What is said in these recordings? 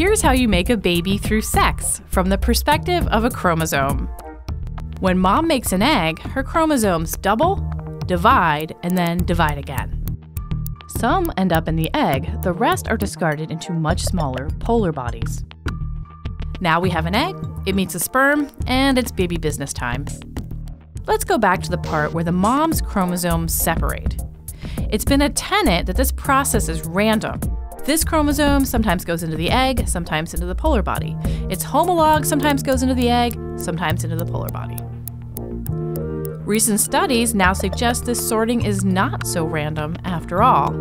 Here's how you make a baby through sex from the perspective of a chromosome. When mom makes an egg, her chromosomes double, divide, and then divide again. Some end up in the egg, the rest are discarded into much smaller polar bodies. Now we have an egg, it meets a sperm, and it's baby business time. Let's go back to the part where the mom's chromosomes separate. It's been a tenet that this process is random. This chromosome sometimes goes into the egg, sometimes into the polar body. Its homolog sometimes goes into the egg, sometimes into the polar body. Recent studies now suggest this sorting is not so random after all.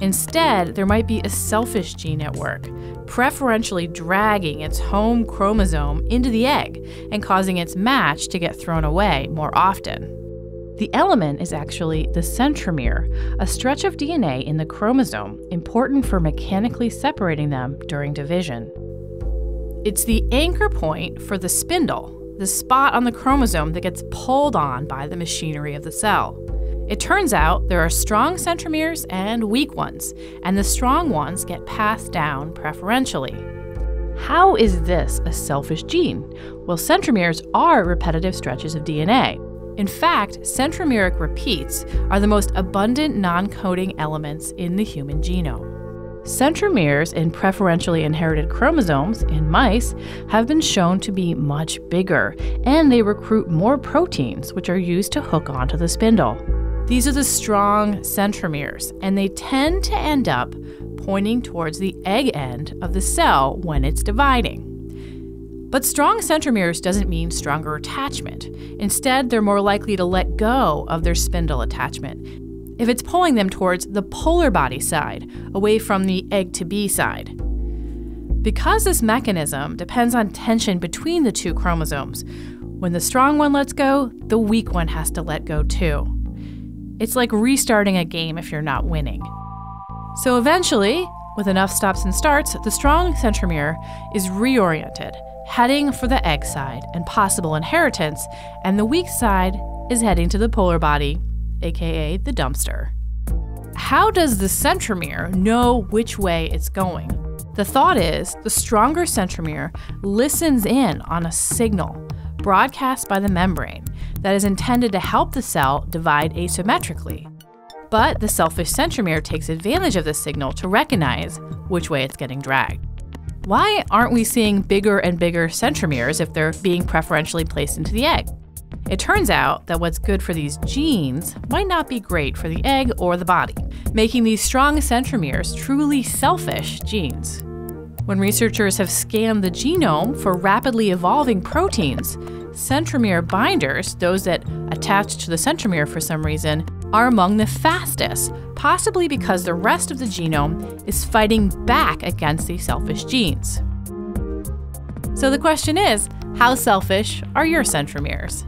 Instead, there might be a selfish gene at work, preferentially dragging its home chromosome into the egg and causing its match to get thrown away more often. The element is actually the centromere, a stretch of DNA in the chromosome important for mechanically separating them during division. It's the anchor point for the spindle, the spot on the chromosome that gets pulled on by the machinery of the cell. It turns out there are strong centromeres and weak ones, and the strong ones get passed down preferentially. How is this a selfish gene? Well, centromeres are repetitive stretches of DNA. In fact, centromeric repeats are the most abundant non coding elements in the human genome. Centromeres in preferentially inherited chromosomes in mice have been shown to be much bigger, and they recruit more proteins, which are used to hook onto the spindle. These are the strong centromeres, and they tend to end up pointing towards the egg end of the cell when it's dividing. But strong centromeres doesn't mean stronger attachment. Instead, they're more likely to let go of their spindle attachment if it's pulling them towards the polar body side, away from the egg to be side. Because this mechanism depends on tension between the two chromosomes, when the strong one lets go, the weak one has to let go too. It's like restarting a game if you're not winning. So eventually, with enough stops and starts, the strong centromere is reoriented, heading for the egg side and possible inheritance, and the weak side is heading to the polar body aka the dumpster. How does the centromere know which way it's going? The thought is the stronger centromere listens in on a signal broadcast by the membrane that is intended to help the cell divide asymmetrically. But the selfish centromere takes advantage of this signal to recognize which way it's getting dragged. Why aren't we seeing bigger and bigger centromeres if they're being preferentially placed into the egg? It turns out that what's good for these genes might not be great for the egg or the body, making these strong centromeres truly selfish genes. When researchers have scanned the genome for rapidly evolving proteins, centromere binders, those that attach to the centromere for some reason, are among the fastest, possibly because the rest of the genome is fighting back against these selfish genes. So the question is how selfish are your centromeres?